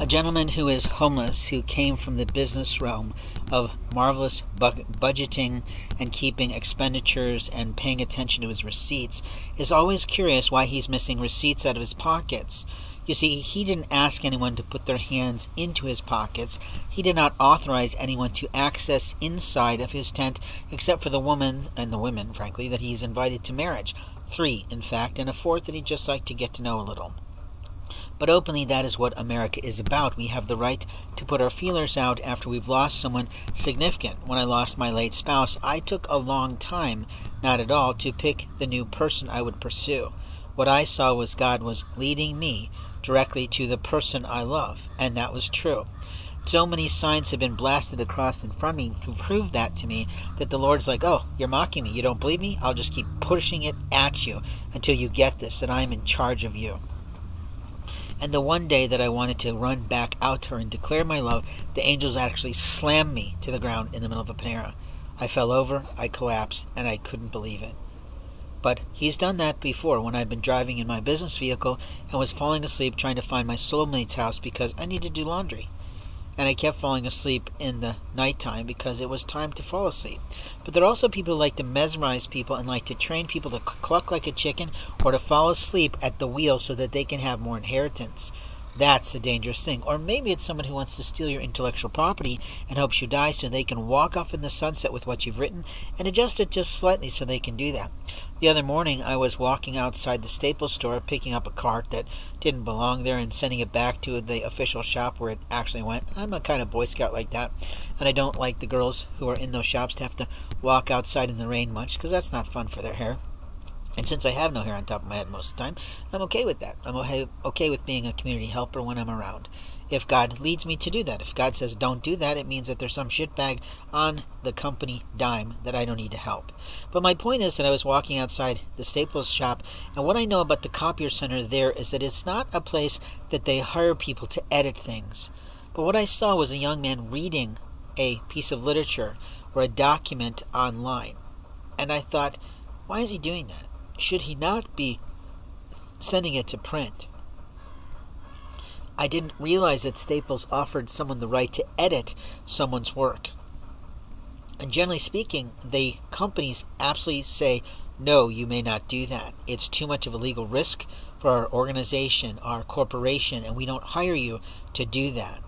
A gentleman who is homeless, who came from the business realm of marvelous bu- budgeting and keeping expenditures and paying attention to his receipts, is always curious why he's missing receipts out of his pockets. You see, he didn't ask anyone to put their hands into his pockets. He did not authorize anyone to access inside of his tent except for the woman and the women, frankly, that he's invited to marriage. Three, in fact, and a fourth that he'd just like to get to know a little. But openly, that is what America is about. We have the right to put our feelers out after we've lost someone significant. When I lost my late spouse, I took a long time, not at all, to pick the new person I would pursue. What I saw was God was leading me directly to the person I love, and that was true. So many signs have been blasted across in front of me to prove that to me that the Lord's like, oh, you're mocking me. You don't believe me? I'll just keep pushing it at you until you get this, that I'm in charge of you. And the one day that I wanted to run back out to her and declare my love, the angels actually slammed me to the ground in the middle of a Panera. I fell over, I collapsed, and I couldn't believe it. But he's done that before when I've been driving in my business vehicle and was falling asleep trying to find my soulmate's house because I need to do laundry. And I kept falling asleep in the nighttime because it was time to fall asleep. But there are also people who like to mesmerize people and like to train people to cluck like a chicken or to fall asleep at the wheel so that they can have more inheritance. That's a dangerous thing. Or maybe it's someone who wants to steal your intellectual property and hopes you die so they can walk off in the sunset with what you've written and adjust it just slightly so they can do that. The other morning, I was walking outside the Staples store picking up a cart that didn't belong there and sending it back to the official shop where it actually went. I'm a kind of Boy Scout like that, and I don't like the girls who are in those shops to have to walk outside in the rain much because that's not fun for their hair. And since I have no hair on top of my head most of the time, I'm okay with that. I'm okay with being a community helper when I'm around. If God leads me to do that, if God says don't do that, it means that there's some shitbag on the company dime that I don't need to help. But my point is that I was walking outside the Staples shop, and what I know about the copier center there is that it's not a place that they hire people to edit things. But what I saw was a young man reading a piece of literature or a document online. And I thought, why is he doing that? Should he not be sending it to print? I didn't realize that Staples offered someone the right to edit someone's work. And generally speaking, the companies absolutely say, no, you may not do that. It's too much of a legal risk for our organization, our corporation, and we don't hire you to do that.